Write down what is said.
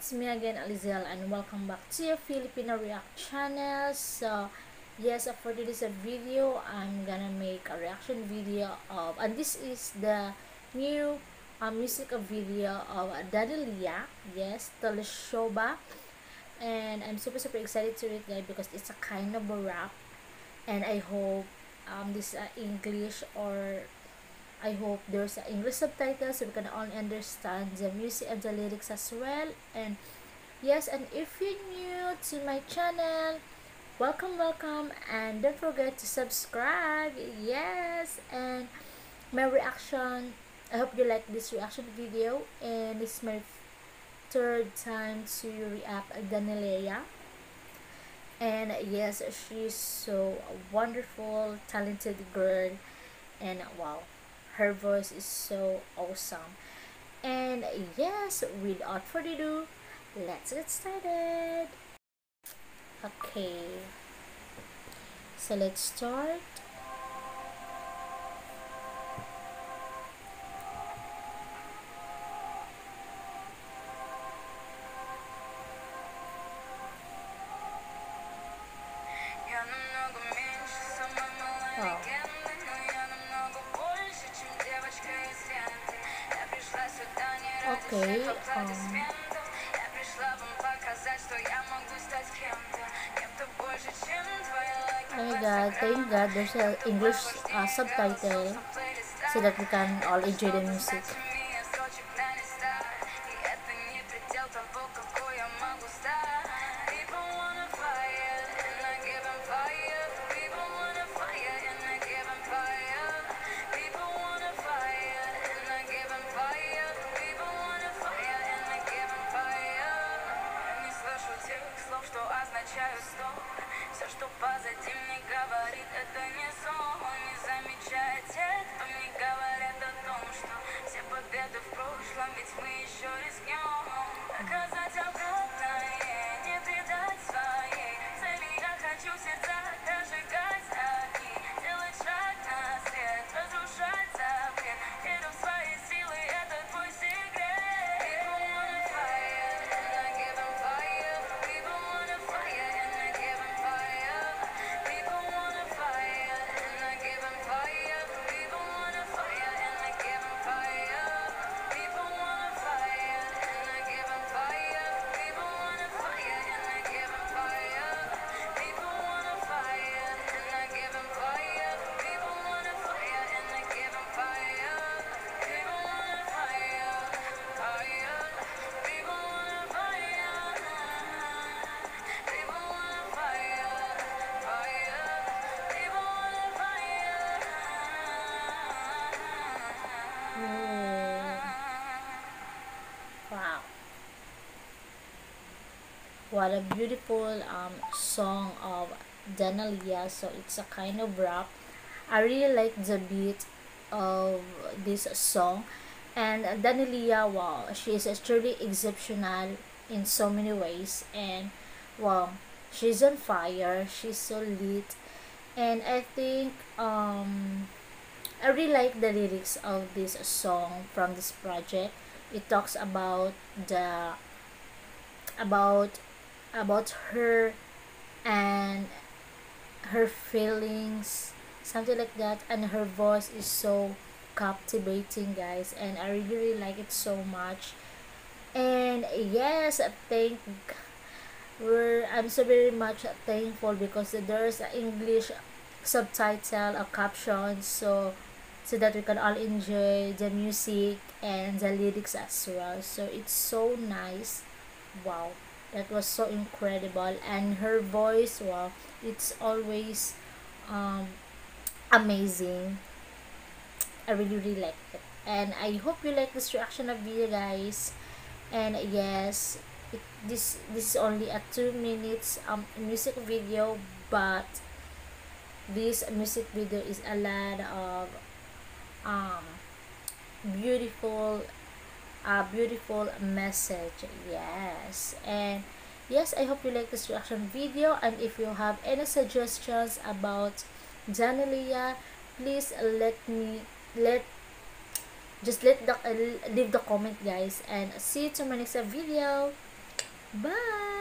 it's me again Alizel and welcome back to your Filipino React channel. So yes for today's video I'm gonna make a reaction video of and this is the new uh, music video of Danilia yes Teleshoba and I'm super super excited to read that because it's a kind of a rap. And I hope um, this uh, English or I hope there's English subtitles so we can all understand the music and the lyrics as well. And yes, and if you're new to my channel, welcome, welcome, and don't forget to subscribe. Yes, and my reaction. I hope you like this reaction video, and it's my third time to react Daniela. And yes, she's so wonderful, talented girl, and wow her voice is so awesome. And yes without further ado let's get started. Okay. So let's start Окей. Um... Oh my god, thank god there's an English uh, subtitle so that we can all enjoy the music. Eu tenho essa... what a beautiful um, song of Daneliya so it's a kind of rap. I really like the beat of this song. And Daneliya wow she is truly exceptional in so many ways. And wow she's on fire. She's so lit. And I think um I really like the lyrics of this song from this project. It talks about the about about her and her feelings something like that and her voice is so captivating guys and i really, really like it so much. And yes thank we're i'm so very much thankful because there's an english subtitle a caption so so that we can all enjoy the music and the lyrics as well. So it's so nice. Wow that was so incredible. And her voice wow it's always um amazing. I really really like it. And i hope you like this reaction of video guys. And yes it, this this is only a two minutes um music video but this music video is a lot of um beautiful a beautiful message yes and yes i hope you like this reaction video and if you have any suggestions about Janalia please let me let just let the uh, leave the comment guys and see you to my next video Bye!